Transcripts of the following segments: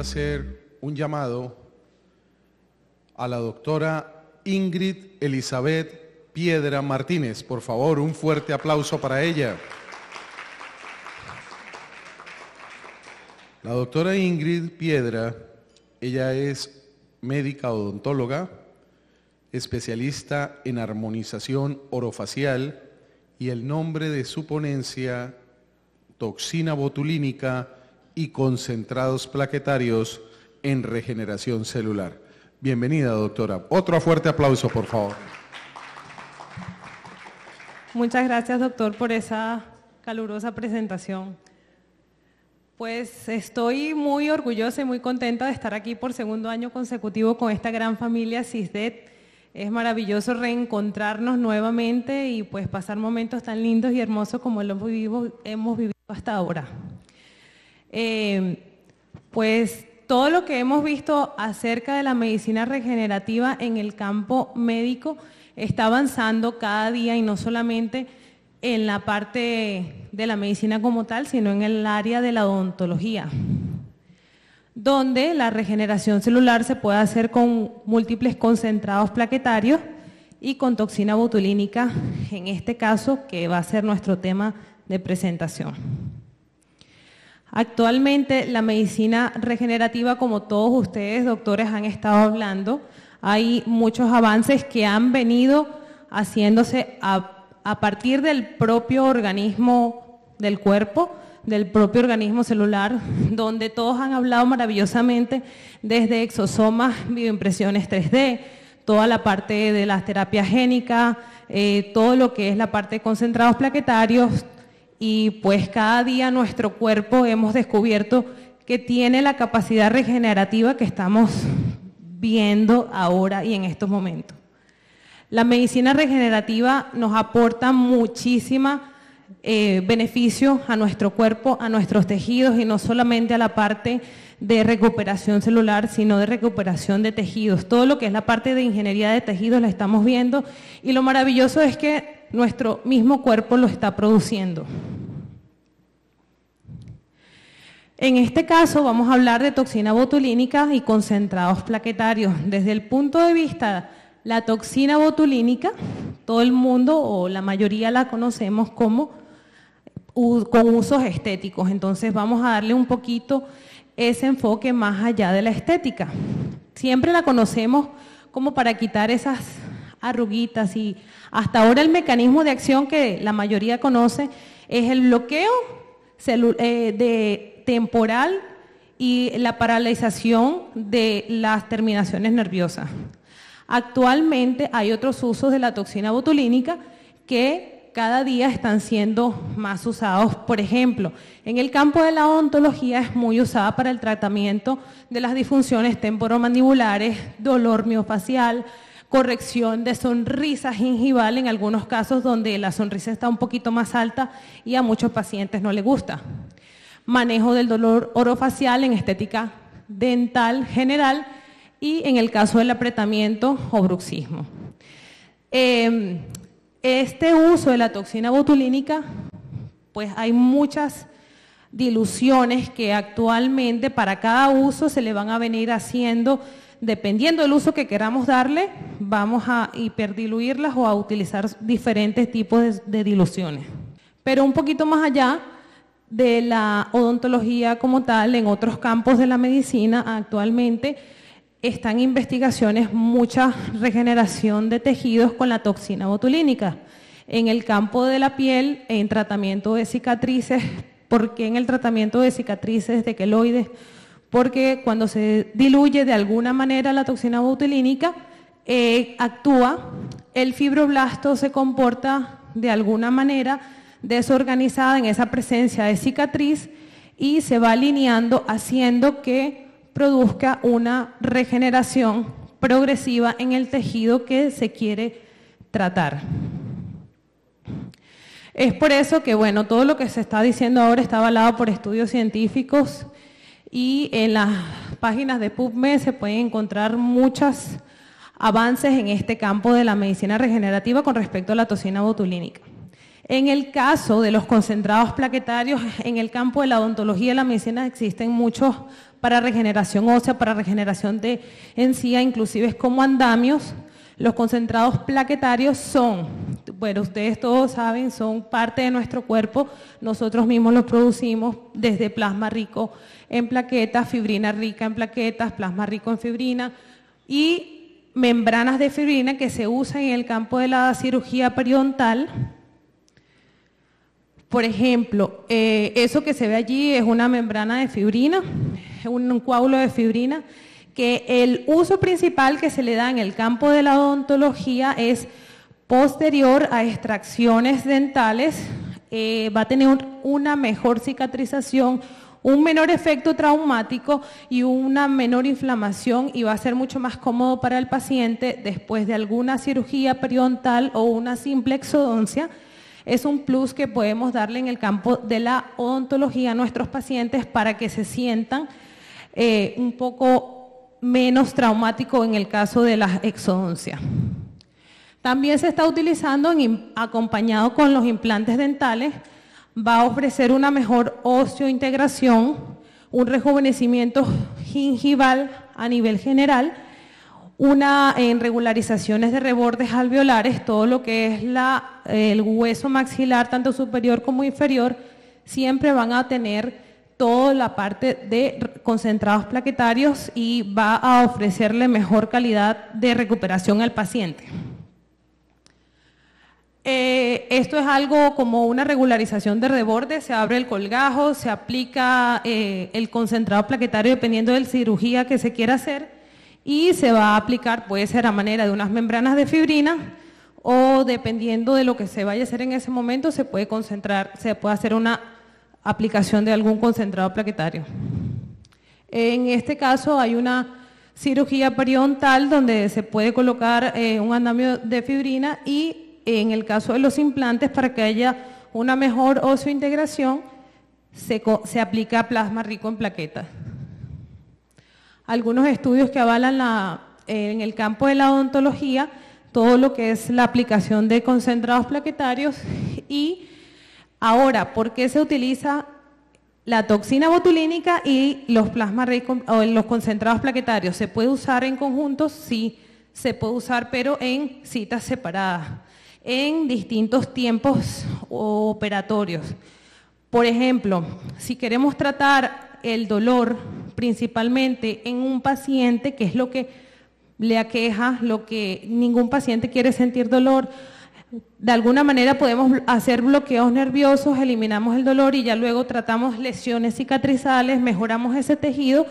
hacer un llamado a la doctora Ingrid Elizabeth Piedra Martínez. Por favor, un fuerte aplauso para ella. La doctora Ingrid Piedra, ella es médica odontóloga, especialista en armonización orofacial y el nombre de su ponencia, toxina botulínica y concentrados plaquetarios en regeneración celular. Bienvenida, doctora. Otro fuerte aplauso, por favor. Muchas gracias, doctor, por esa calurosa presentación. Pues estoy muy orgullosa y muy contenta de estar aquí por segundo año consecutivo con esta gran familia CISDET. Es maravilloso reencontrarnos nuevamente y pues pasar momentos tan lindos y hermosos como lo hemos vivido hasta ahora. Eh, pues todo lo que hemos visto acerca de la medicina regenerativa en el campo médico está avanzando cada día y no solamente en la parte de la medicina como tal, sino en el área de la odontología, donde la regeneración celular se puede hacer con múltiples concentrados plaquetarios y con toxina botulínica, en este caso, que va a ser nuestro tema de presentación. Actualmente la medicina regenerativa, como todos ustedes, doctores, han estado hablando, hay muchos avances que han venido haciéndose a partir del propio organismo del cuerpo, del propio organismo celular, donde todos han hablado maravillosamente desde exosomas, bioimpresiones 3D, toda la parte de las terapias génicas, eh, todo lo que es la parte de concentrados plaquetarios, y pues cada día nuestro cuerpo hemos descubierto que tiene la capacidad regenerativa que estamos viendo ahora y en estos momentos. La medicina regenerativa nos aporta muchísima eh, beneficio a nuestro cuerpo, a nuestros tejidos y no solamente a la parte de recuperación celular, sino de recuperación de tejidos. Todo lo que es la parte de ingeniería de tejidos la estamos viendo y lo maravilloso es que nuestro mismo cuerpo lo está produciendo. En este caso vamos a hablar de toxina botulínica y concentrados plaquetarios. Desde el punto de vista la toxina botulínica, todo el mundo o la mayoría la conocemos como con usos estéticos, entonces vamos a darle un poquito ese enfoque más allá de la estética. Siempre la conocemos como para quitar esas arruguitas y hasta ahora el mecanismo de acción que la mayoría conoce es el bloqueo eh, de temporal y la paralización de las terminaciones nerviosas. Actualmente hay otros usos de la toxina botulínica que cada día están siendo más usados. Por ejemplo, en el campo de la odontología es muy usada para el tratamiento de las disfunciones temporomandibulares, dolor miofacial, corrección de sonrisa gingival en algunos casos donde la sonrisa está un poquito más alta y a muchos pacientes no le gusta. Manejo del dolor orofacial en estética dental general y en el caso del apretamiento o bruxismo. Em, este uso de la toxina botulínica, pues hay muchas diluciones que actualmente para cada uso se le van a venir haciendo, dependiendo del uso que queramos darle, vamos a hiperdiluirlas o a utilizar diferentes tipos de, diluciones. Pero un poquito más allá de la odontología como tal, en otros campos de la medicina actualmente, están investigaciones mucha regeneración de tejidos con la toxina botulínica. En el campo de la piel, en tratamiento de cicatrices, ¿por qué en el tratamiento de cicatrices de queloides? Porque cuando se diluye de alguna manera la toxina botulínica, eh, actúa, el fibroblasto se comporta de alguna manera desorganizada en esa presencia de cicatriz y se va alineando haciendo que produzca una regeneración progresiva en el tejido que se quiere tratar. Es por eso que, bueno, todo lo que se está diciendo ahora está avalado por estudios científicos y en las páginas de PubMed se pueden encontrar muchos avances en este campo de la medicina regenerativa con respecto a la toxina botulínica. En el caso de los concentrados plaquetarios, en el campo de la odontología y la medicina existen muchos para regeneración ósea, para regeneración de encía, inclusive como andamios. Los concentrados plaquetarios son, bueno, ustedes todos saben, son parte de nuestro cuerpo, nosotros mismos los producimos desde plasma rico en plaquetas, fibrina rica en plaquetas, plasma rico en fibrina y membranas de fibrina que se usan en el campo de la cirugía periodontal. Por ejemplo, eh, eso que se ve allí es una membrana de fibrina, un coágulo de fibrina que el uso principal que se le da en el campo de la odontología es posterior a extracciones dentales, eh, va a tener una mejor cicatrización, un menor efecto traumático y una menor inflamación y va a ser mucho más cómodo para el paciente después de alguna cirugía periodontal o una simple exodoncia. Es un plus que podemos darle en el campo de la odontología a nuestros pacientes para que se sientan eh, un poco menos traumático en el caso de la exodoncia. También se está utilizando acompañado con los implantes dentales, va a ofrecer una mejor osteointegración, un rejuvenecimiento gingival a nivel general, una en regularizaciones de rebordes alveolares, todo lo que es el hueso maxilar, tanto superior como inferior, siempre van a tener toda la parte de concentrados plaquetarios y va a ofrecerle mejor calidad de recuperación al paciente. Eh, esto es algo como una regularización de reborde, se abre el colgajo, se aplica eh, el concentrado plaquetario dependiendo de la cirugía que se quiera hacer y se va a aplicar, puede ser a manera de unas membranas de fibrina o dependiendo de lo que se vaya a hacer en ese momento, se puede concentrar, se puede hacer una aplicación de algún concentrado plaquetario. En este caso hay una cirugía periodontal donde se puede colocar eh, un andamio de fibrina y en el caso de los implantes para que haya una mejor oseointegración se, se aplica plasma rico en plaquetas. Algunos estudios que avalan la, en el campo de la odontología todo lo que es la aplicación de concentrados plaquetarios y Ahora, ¿por qué se utiliza la toxina botulínica y los plasmas o los concentrados plaquetarios? ¿Se puede usar en conjunto? Sí, se puede usar, pero en citas separadas, en distintos tiempos operatorios. Por ejemplo, si queremos tratar el dolor principalmente en un paciente, que es lo que le aqueja, lo que ningún paciente quiere sentir dolor, de alguna manera podemos hacer bloqueos nerviosos, eliminamos el dolor y ya luego tratamos lesiones cicatrizales, mejoramos ese tejido,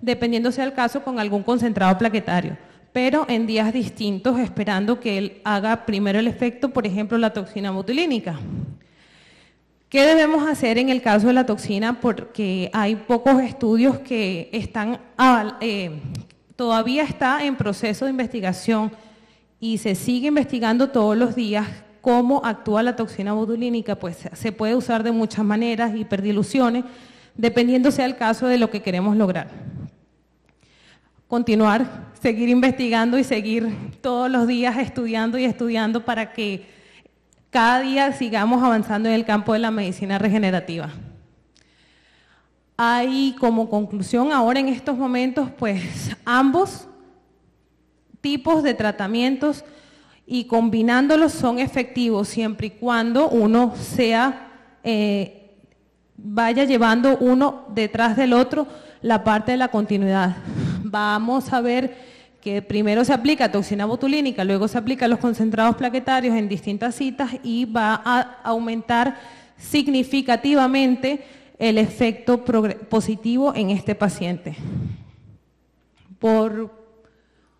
dependiendo sea el caso, con algún concentrado plaquetario, pero en días distintos, esperando que él haga primero el efecto, por ejemplo, la toxina botulínica. ¿Qué debemos hacer en el caso de la toxina? Porque hay pocos estudios que están, eh, todavía está en proceso de investigación y se sigue investigando todos los días cómo actúa la toxina botulínica, pues se puede usar de muchas maneras, hiperdiluciones, dependiendo sea el caso de lo que queremos lograr. Continuar, seguir investigando y seguir todos los días estudiando y estudiando para que cada día sigamos avanzando en el campo de la medicina regenerativa. Hay como conclusión ahora en estos momentos, pues ambos tipos de tratamientos y combinándolos son efectivos siempre y cuando uno sea, eh, vaya llevando uno detrás del otro la parte de la continuidad. Vamos a ver que primero se aplica toxina botulínica, luego se aplica los concentrados plaquetarios en distintas citas y va a aumentar significativamente el efecto positivo en este paciente. Por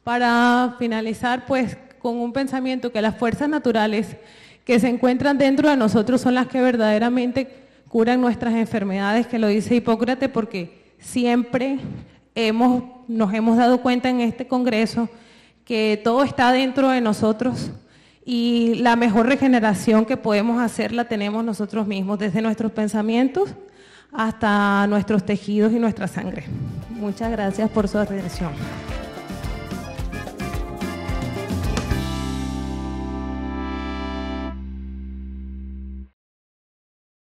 para finalizar, pues con un pensamiento que las fuerzas naturales que se encuentran dentro de nosotros son las que verdaderamente curan nuestras enfermedades, que lo dice Hipócrates, porque siempre hemos, nos hemos dado cuenta en este Congreso que todo está dentro de nosotros y la mejor regeneración que podemos hacer la tenemos nosotros mismos, desde nuestros pensamientos hasta nuestros tejidos y nuestra sangre. Muchas gracias por su atención.